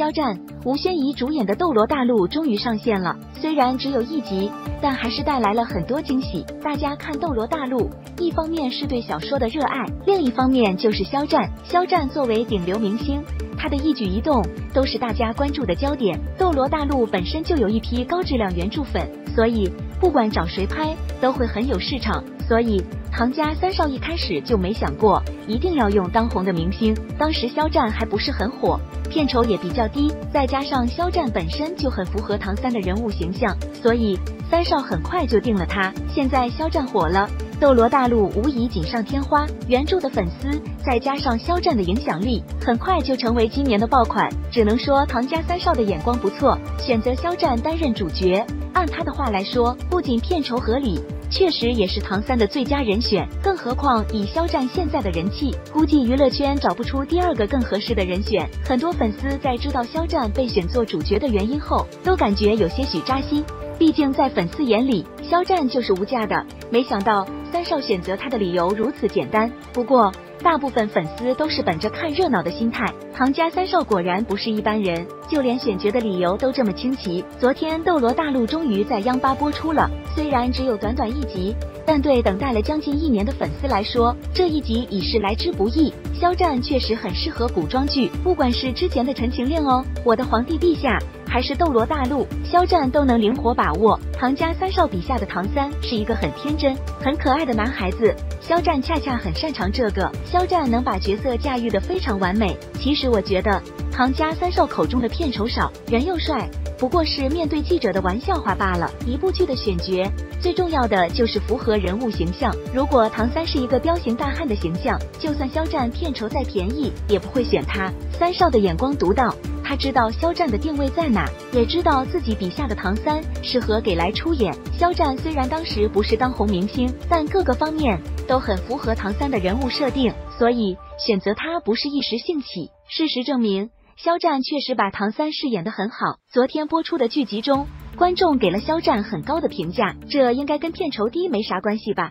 肖战、吴宣仪主演的《斗罗大陆》终于上线了，虽然只有一集，但还是带来了很多惊喜。大家看《斗罗大陆》，一方面是对小说的热爱，另一方面就是肖战。肖战作为顶流明星，他的一举一动都是大家关注的焦点。《斗罗大陆》本身就有一批高质量原著粉，所以不管找谁拍，都会很有市场。所以。唐家三少一开始就没想过一定要用当红的明星，当时肖战还不是很火，片酬也比较低，再加上肖战本身就很符合唐三的人物形象，所以三少很快就定了他。现在肖战火了，斗罗大陆无疑锦上添花，原著的粉丝再加上肖战的影响力，很快就成为今年的爆款。只能说唐家三少的眼光不错，选择肖战担任主角。按他的话来说，不仅片酬合理。确实也是唐三的最佳人选，更何况以肖战现在的人气，估计娱乐圈找不出第二个更合适的人选。很多粉丝在知道肖战被选做主角的原因后，都感觉有些许扎心。毕竟在粉丝眼里，肖战就是无价的。没想到三少选择他的理由如此简单。不过。大部分粉丝都是本着看热闹的心态，唐家三少果然不是一般人，就连选角的理由都这么清奇。昨天《斗罗大陆》终于在央八播出了，虽然只有短短一集，但对等待了将近一年的粉丝来说，这一集已是来之不易。肖战确实很适合古装剧，不管是之前的《陈情令》哦，《我的皇帝陛下》。还是斗罗大陆，肖战都能灵活把握。唐家三少笔下的唐三是一个很天真、很可爱的男孩子，肖战恰恰很擅长这个。肖战能把角色驾驭的非常完美。其实我觉得唐家三少口中的片酬少，人又帅，不过是面对记者的玩笑话罢了。一部剧的选角最重要的就是符合人物形象。如果唐三是一个彪形大汉的形象，就算肖战片酬再便宜，也不会选他。三少的眼光独到。他知道肖战的定位在哪，也知道自己笔下的唐三适合给来出演。肖战虽然当时不是当红明星，但各个方面都很符合唐三的人物设定，所以选择他不是一时兴起。事实证明，肖战确实把唐三饰演的很好。昨天播出的剧集中，观众给了肖战很高的评价，这应该跟片酬低没啥关系吧。